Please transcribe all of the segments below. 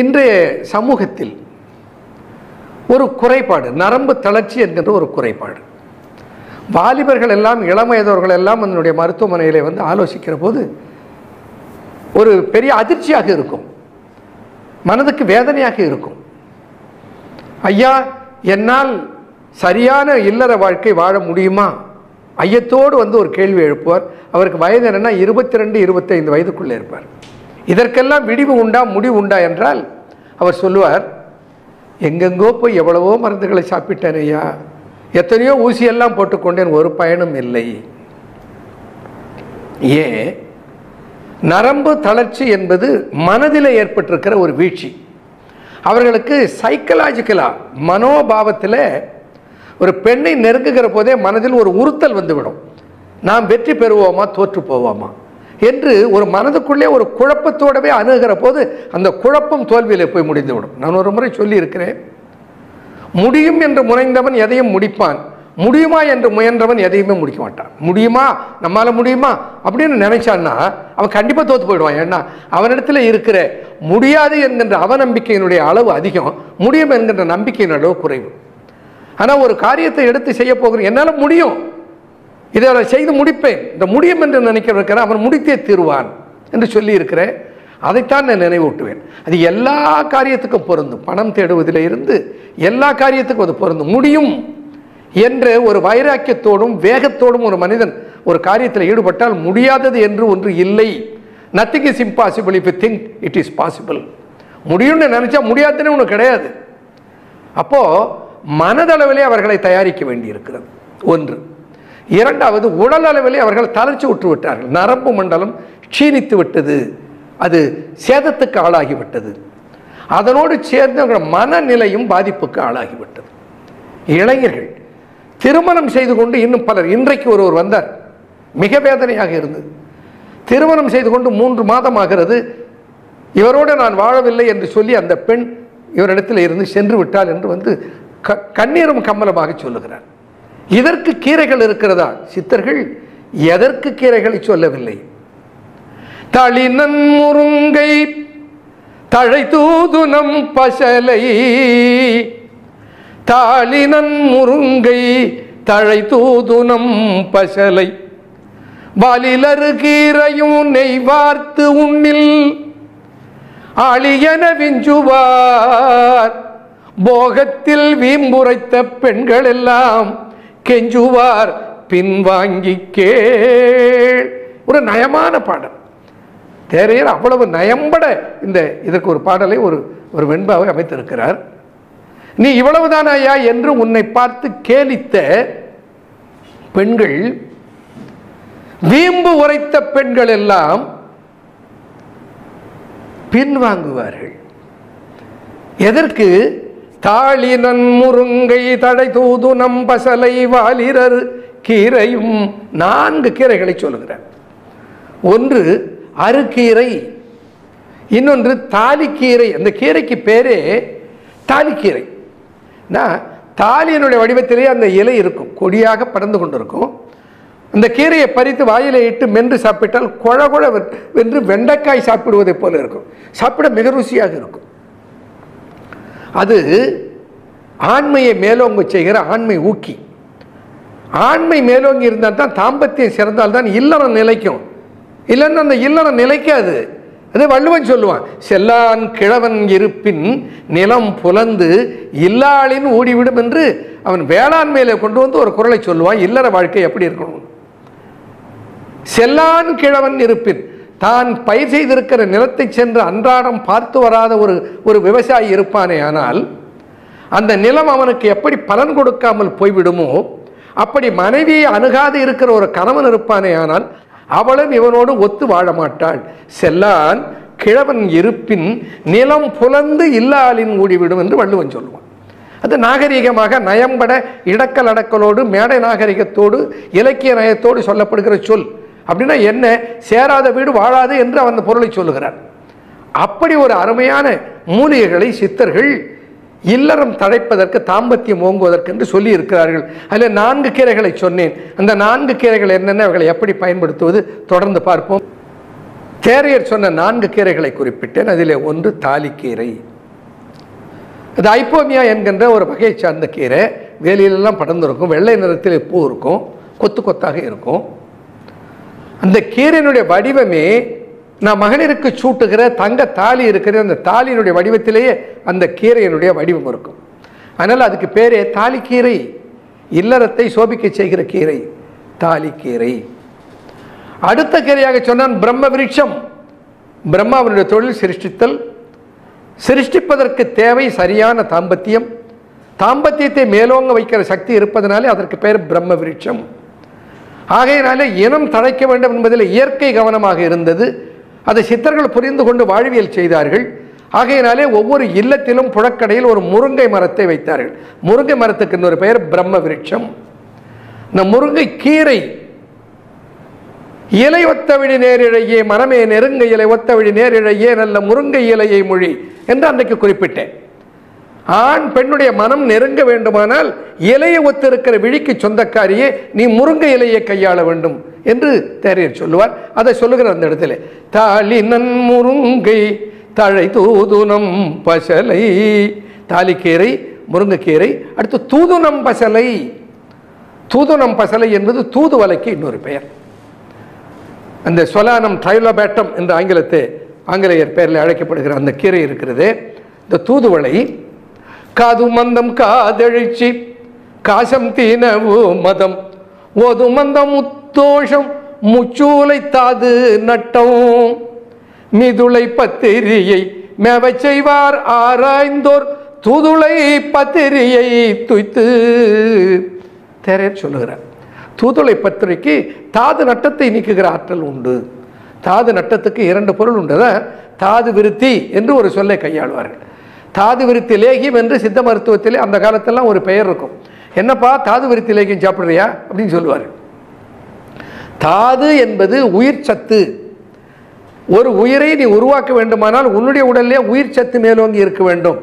இன்றைய சமூகத்தில் ஒரு குறைபாடு நரம்பு தளர்ச்சி என்கின்ற ஒரு குறைபாடு. வாலிபர்கள் எல்லாம் இளம் வயதவர்கள் எல்லாம் அதனுடைய மருத்துவமனையில் வந்து ஆலோசிக்கிற போது ஒரு பெரிய அதிர்ச்சியாக இருக்கும். மனதுக்கு வேதனையாக இருக்கும். ஐயா என்னால் சரியான இல்லற வாழ்க்கை வாழ முடியுமா? ஐயத்தோடு வந்து ஒரு கேள்வி எழுப்புவார். அவருக்கு வயது என்னென்னா இருபத்தி ரெண்டு இருபத்தைந்து வயதுக்குள்ளே இருப்பார். இதற்கெல்லாம் விடிவு உண்டா முடிவு உண்டா என்றால் அவர் சொல்லுவார் எங்கெங்கோ போய் எவ்வளவோ மருந்துகளை சாப்பிட்டேன் ஐயா. எத்தனையோ ஊசியெல்லாம் போட்டுக்கொண்டேன் ஒரு பயனும் இல்லை. ஏன் நரம்பு தளர்ச்சி என்பது மனதில் ஏற்பட்டிருக்கிற ஒரு வீழ்ச்சி. அவர்களுக்கு சைக்கலாஜிக்கலாக மனோபாவத்தில் ஒரு பெண்ணை நெருங்குகிற போதே மனதில் ஒரு உறுத்தல் வந்துவிடும். நாம் வெற்றி பெறுவோமா தோற்று போவோமா? என்று ஒரு மனதுக்குள்ளே ஒரு குழப்பத்தோடவே அணுகிற போது அந்த குழப்பம் தோல்வியிலே போய் முடிந்துவிடும். நான் ஒரு முறை சொல்லியிருக்கிறேன். முடியும் என்று முனைந்தவன் எதையும் முடிப்பான். முடியுமா என்று முயன்றவன் எதையுமே முடிக்க மாட்டான். முடியுமா? நம்மால முடியுமா? அப்படின்னு நினைச்சான்னா அவன் கண்டிப்பாக தோத்து போயிடுவான். ஏன்னா அவனிடத்தில் இருக்கிற முடியாது என்கின்ற அவநம்பிக்கையினுடைய அளவு அதிகம். முடியும் என்கின்ற நம்பிக்கையின் அளவு குறைவு. ஆனால் ஒரு காரியத்தை எடுத்து செய்ய போகிறேன். என்னால் முடியும். இதை அவரை செய்து முடிப்பேன். இந்த முடியும் என்று நினைக்கிறேன் அவன் முடித்தே தீருவான் என்று சொல்லியிருக்கிறேன். அதைத்தான் நான் நினைவூட்டுவேன். அது எல்லா காரியத்துக்கும் பொருந்தும். பணம் தேடுவதில் இருந்து எல்லா காரியத்துக்கும் அது பொருந்தும். முடியும் என்ற ஒரு வைராக்கியத்தோடும் வேகத்தோடும் ஒரு மனிதன் ஒரு காரியத்தில் ஈடுபட்டால் முடியாதது என்று ஒன்று இல்லை. Nothing is impossible if you think it is possible முடியும்னு நினைச்சா முடியாதுன்னு ஒன்று கிடையாது. அப்போது மனதளவிலே அவர்களை தயாரிக்க வேண்டியிருக்கிறது. ஒன்று. இரண்டாவது உடல் அளவிலே அவர்கள் தளர்ச்சி விட்டு விட்டார்கள் நரம்பு மண்டலம் க்ஷீணித்து விட்டது. அது சேதத்துக்கு ஆளாகிவிட்டது அதனோடு சேர்ந்து மனநிலையும் பாதிப்புக்கு ஆளாகிவிட்டது இளைஞர்கள் திருமணம் செய்து கொண்டு இன்னும் பலர் இன்றைக்கு ஒருவர் வந்தார். மிக வேதனையாக இருந்தது. திருமணம் செய்து கொண்டு மூன்று மாதம் ஆகிறது. இவரோடு நான் வாழவில்லை என்று சொல்லி அந்த பெண் இவரிடத்தில் இருந்து சென்று விட்டால் என்று வந்து க கண்ணீரும் கம்மலமாக சொல்லுகிறார். இதற்கு கீரைகள் இருக்கிறதா? சித்தர்கள் எதற்கு கீரைகளை சொல்லவில்லை. தளினன் முருங்கை தழை தூதுனம் பசலை. தாளினன் முருங்கை தழை தூதுனம் பசலை. வலிலரு கீரையும் நெய் வார்த்து உண்ணில் அழியன விஞ்சுவார். போகத்தில் வீம்புரைத்த பெண்கள் எல்லாம் கெஞ்சுவார் பின்வாங்கி கேள். ஒரு நயமான பாடல். தேரையர் அவ்வளவு நயம்பட இந்த இதற்கு ஒரு பாடலை ஒரு ஒரு வெண்பாவை அமைத்திருக்கிறார். நீ இவ்வளவுதான் ஐயா என்று உன்னை பார்த்து கேலித்த பெண்கள் வீம்பு உரைத்த பெண்கள் எல்லாம் பின்வாங்குவார்கள். எதற்கு? தாளினன் முருங்கை தடை தூது நம்பசலை வாலிரர் கீரையும் நான்கு கீரைகளை சொல்லுகிறார். ஒன்று அருக்கீரை இன்னொன்று தாலிக்கீரை. அந்த கீரைக்கு பேரே தாலிக்கீரை. நான் தாலியினுடைய வடிவத்திலே அந்த இலை இருக்கும் கொடியாக படர்ந்து கொண்டிருக்கும். அந்த கீரையை பறித்து வாயிலை இட்டு மென்று சாப்பிட்டால் குழ குழ வென்று வெண்டைக்காய் சாப்பிடுவதைப் போல இருக்கும். சாப்பிட மிக ருசியாக இருக்கும். அது ஆண்மையை மேலோங்க செய்கிற ஆண்மை ஊக்கி. ஆண்மை மேலோங்கி இருந்தால் தான் தாம்பத்தியம் சிறந்தால் தான் இல்லறம் நிலைக்கும். இல்லைன்னா அந்த இல்லறம் நிலைக்காது. அது வள்ளுவன் சொல்லுவான் செல்லான் கிழவன் இருப்பின் நிலம் புலந்து இல்லாளின் ஓடிவிடும் என்று அவன் வேளாண்மையில கொண்டு வந்து ஒரு குரலை சொல்லுவான் இல்லற வாழ்க்கை எப்படி இருக்கணும்? செல்லான் கிழவன் இருப்பின் தான் பயிர் செய்திருக்கிற நிலத்தை சென்று அன்றாடம் பார்த்து வராத ஒரு ஒரு விவசாயி இருப்பானே ஆனால் அந்த நிலம் அவனுக்கு எப்படி பலன் கொடுக்காமல் போய்விடுமோ அப்படி மனைவியை அணுகாது இருக்கிற ஒரு கணவன் இருப்பானே ஆனால் அவளும் இவனோடு ஒத்து வாழ மாட்டாள். செல்லான் கிழவன் இருப்பின் நிலம் புலந்து இல்லாளின் ஊடிவிடும் என்று வள்ளுவன் சொல்லுவான். அது நாகரிகமாக நயம்பட இடக்கல் அடக்கலோடு மேடை நாகரிகத்தோடு இலக்கிய நயத்தோடு சொல்லப்படுகிற சொல். அப்படின்னா என்ன? சேராத வீடு வாழாது என்று அவன் அந்த பொருளை சொல்லுகிறார் அப்படி ஒரு அருமையான மூலிகைகளை சித்தர்கள் இல்லறம் தழைப்பதற்கு தாம்பத்தியம் ஓங்குவதற்கு என்று சொல்லி இருக்கிறார்கள் அதில் நான்கு கீரைகளை சொன்னேன். அந்த நான்கு கீரைகள் என்னென்ன? அவைகளை எப்படி பயன்படுத்துவது? தொடர்ந்து பார்ப்போம். கேரியர் சொன்ன நான்கு கீரைகளை குறிப்பிட்டேன். அதிலே ஒன்று தாலிக்கீரை இது ஐப்போமியா என்கின்ற ஒரு வகையை சார்ந்த கீரை. வேலியிலெல்லாம் படர்ந்திருக்கும். வெள்ளை நிறத்தில் பூ இருக்கும். கொத்து கொத்தாக இருக்கும். அந்த கீரையினுடைய வடிவமே நான் மகளிருக்கு சூட்டுகிற தங்க தாலி இருக்கிற அந்த தாலியினுடைய வடிவத்திலேயே அந்த கீரையினுடைய வடிவம் இருக்கும். அதனால் அதுக்கு பேரே தாலிக்கீரை இல்லறத்தை சோபிக்க செய்கிற கீரை தாலிக்கீரை அடுத்த கீரையாக சொன்னான் பிரம்ம விருட்சம். பிரம்மாவினுடைய தொழில் சிருஷ்டித்தல். சிருஷ்டிப்பதற்கு தேவை சரியான தாம்பத்தியம். தாம்பத்தியத்தை மேலோங்க வைக்கிற சக்தி இருப்பதனாலே அதற்கு பேர் பிரம்ம விருட்சம். ஆகையினாலே இனம் தழைக்க வேண்டும் என்பதில் இயற்கை கவனமாக இருந்தது. அதை சித்தர்கள் புரிந்து கொண்டு வாழ்வியல் செய்தார்கள். ஆகையினாலே ஒவ்வொரு இல்லத்திலும் புழக்கடையில் ஒரு முருங்கை மரத்தை வைத்தார்கள். முருங்கை மரத்துக்கு இன்னொரு பெயர் பிரம்ம விருட்சம் இந்த முருங்கை கீரை இலை ஒத்தவிழி நேரிழையே மரமே நெருங்க இலை ஒத்தவிழி நேரிழையே நல்ல முருங்கை இலையை மொழி என்று அன்றைக்கு குறிப்பிட்டேன். ஆண் பெண்ணுடைய மனம் நெருங்க வேண்டுமானால் இலையை ஒத்திருக்கிற விழிக்கு சொந்தக்காரியே நீ முருங்கை இலையை கையாள வேண்டும் என்று தேரையர் சொல்லுவார். அதை சொல்லுகிற அந்த இடத்துல. தாளினன் முருங்கை தழை தூதுனம் பசலை தாலிக்கீரை முருங்கைக்கீரை அடுத்து தூதுனம் பசலை. தூதுனம் பசலை என்பது தூதுவலைக்கு இன்னொரு பெயர். அந்த சொலானம் ட்ரைலோபேட்டம் என்ற ஆங்கிலத்தை ஆங்கிலேயர் பெயரில் அழைக்கப்படுகிற அந்த கீரை இருக்கிறது. இந்த தூதுவளை காது மந்தம் காதழிச்சி காசம் தீனவு மதம். ஒது மந்தம் முத்தோஷம் முச்சூலை தாது நட்டம். மிதுளை பத்திரியை மேவச் செய்வார் ஆராய்ந்தோர் தூதுளை பத்திரியை துய்த்து. தேரர் சொல்லுகிறார் தூதுளை பத்திரிக்கு தாது நட்டத்தை நீக்குகிற ஆற்றல் உண்டு. தாது நட்டத்துக்கு இரண்டு பொருள் உண்டு. தாது விருத்தி என்று ஒரு சொல்லை கையாளுவார்கள். தாது விருத்தி லேகியம் என்று சித்த மருத்துவத்திலே அந்த காலத்தெல்லாம் ஒரு பெயர் இருக்கும். என்னப்பா தாது விருத்தி லேகியம் சாப்பிட்றியா? அப்படின்னு சொல்லுவார். தாது என்பது உயிர் சத்து. ஒரு உயிரை நீ உருவாக்க வேண்டுமானால் உன்னுடைய உடல்லே உயிர் சத்து மேலோங்கி இருக்க வேண்டும்.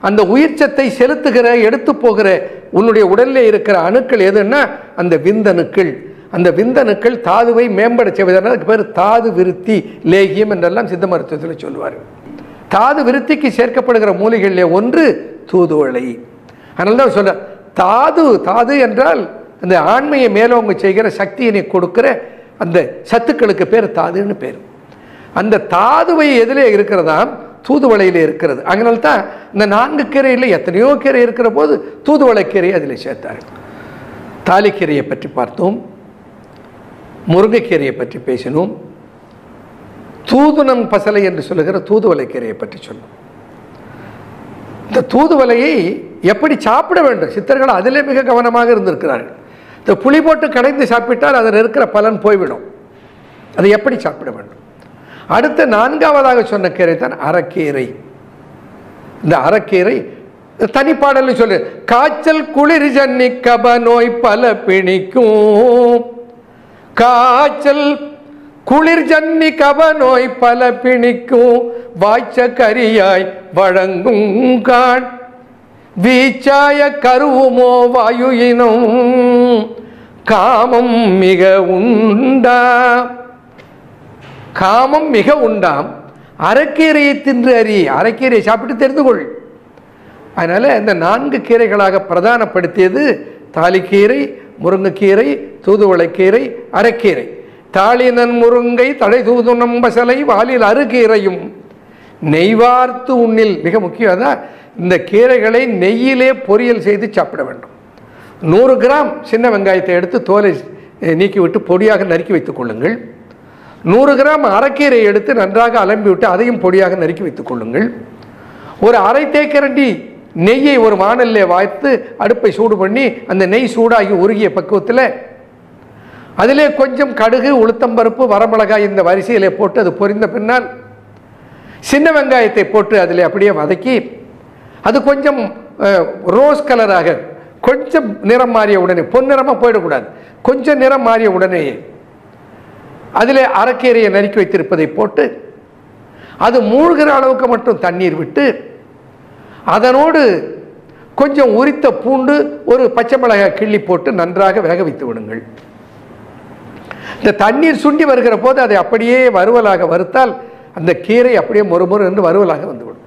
அந்த உயிர் சத்தை செலுத்துகிற எடுத்து போகிற உன்னுடைய உடலில் இருக்கிற அணுக்கள் எதுன்னா அந்த விந்தணுக்கள். அந்த விந்தணுக்கள் தாதுவை மேம்பட செய்வதனால் அதுக்கு பேர் தாது விருத்தி லேகியம் என்றெல்லாம் சித்த மருத்துவத்தில் சொல்லுவார். தாது விருத்திக்கு சேர்க்கப்படுகிற மூலிகளிலே ஒன்று தூதுவளை. அதனால தான் சொல்ல தாது தாது என்றால் அந்த ஆண்மையை மேலோங்க செய்கிற சக்தியினை கொடுக்கிற அந்த சத்துக்களுக்கு பேர் தாதுன்னு பேர். அந்த தாதுவை எதிலே இருக்கிறதாம் தூதுவளையில் இருக்கிறது. அதனால தான் இந்த நான்கு கீரையில் எத்தனையோ கீரை இருக்கிற போது தூதுவளை கீரையை அதில் சேர்த்தார்கள் தாலிக்கீரையை பற்றி பார்த்தோம் முருங்கைக்கீரையை பற்றி பேசினோம் தூதுனம் பசலை என்று சொல்லுகிற தூதுவளை கீரையை பற்றி சொன்னோம் இந்த தூதுவலையை எப்படி சாப்பிட வேண்டும்? சித்தர்கள் அதிலே மிக கவனமாக இருந்திருக்கிறார்கள். இந்த புளி போட்டு கடைந்து சாப்பிட்டால் அதில் இருக்கிற பலன் போய்விடும். அதை எப்படி சாப்பிட வேண்டும்? அடுத்த நான்காவதாக சொன்ன கீரை தான் அறக்கீரை. இந்த அறக்கீரை தனிப்பாடல் சொல்லு காய்ச்சல் குளிர் ஜன்னி கப நோய் பல பிணிக்கும். காய்ச்சல் குளிர் ஜன்னி கப நோய் பல பிணிக்கும் வாய்ச்ச கரியாய் வழங்கும் காண் வீச்சாய கருவுமோ வாயுயினும் காமம் மிக உண்டா. காமம் மிக உண்டாம். அரைக்கீரையை தின்று அறி. அரைக்கீரையை சாப்பிட்டு தெரிந்து கொள். அதனால் இந்த நான்கு கீரைகளாக பிரதானப்படுத்தியது தாலிக்கீரை முருங்கைக்கீரை தூதுவளைக்கீரை அரைக்கீரை. தாளினன் முருங்கை தடை தூதுனம் பசலை வாலில் அருகீரையும் நெய்வார்த்து உண்ணில் மிக முக்கியம் அதான் இந்த கீரைகளை நெய்யிலே பொரியல் செய்து சாப்பிட வேண்டும். நூறு கிராம் சின்ன வெங்காயத்தை எடுத்து தோலை நீக்கிவிட்டு பொடியாக நறுக்கி வைத்துக் கொள்ளுங்கள். நூறு கிராம் அரைக்கீரை எடுத்து நன்றாக அலம்பி விட்டு அதையும் பொடியாக நறுக்கி வைத்துக் கொள்ளுங்கள். ஒரு அரை தேக்கரண்டி நெய்யை ஒரு வானல்ல வாய்த்து அடுப்பை சூடு பண்ணி அந்த நெய் சூடாகி உருகிய பக்குவத்தில் அதிலே கொஞ்சம் கடுகு உளுத்தம்பருப்பு வரமிளகாய் இந்த வரிசையிலே போட்டு அது பொரிந்த பின்னால் சின்ன வெங்காயத்தை போட்டு அதில் அப்படியே வதக்கி அது கொஞ்சம் ரோஸ் கலராக கொஞ்சம் நிறம் மாறிய உடனே பொன்னிறமாக போயிடக்கூடாது. கொஞ்சம் நிறம் மாறிய உடனேயே அதில் அரைக்கீரையை நறுக்கி வைத்திருப்பதை போட்டு அது மூழ்கிற அளவுக்கு மட்டும் தண்ணீர் விட்டு அதனோடு கொஞ்சம் உரித்த பூண்டு ஒரு பச்சை மிளகாய் கிள்ளி போட்டு நன்றாக வேக வைத்து விடுங்கள். இந்த தண்ணீர் சுண்டி வருகிற போது அதை அப்படியே வறுவலாக வறுத்தால் அந்த கீரை அப்படியே மொறுமொறு என்று வறுவலாக வந்துவிடும்.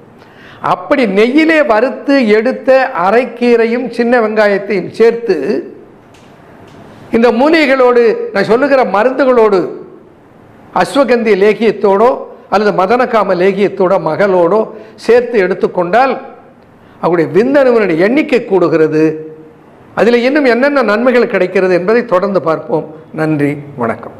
அப்படி நெய்யிலே வறுத்து எடுத்த அரைக்கீரையும் சின்ன வெங்காயத்தையும் சேர்த்து இந்த மூலிகைகளோடு நான் சொல்லுகிற மருந்துகளோடு அஸ்வகந்தி லேகியத்தோடோ அல்லது மதனகாம லேகியத்தோட மகளோடோ சேர்த்து எடுத்துக்கொண்டால் அவருடைய விந்தணுவனுடைய எண்ணிக்கை கூடுகிறது. அதில் இன்னும் என்னென்ன நன்மைகள் கிடைக்கிறது என்பதை தொடர்ந்து பார்ப்போம். நன்றி வணக்கம்.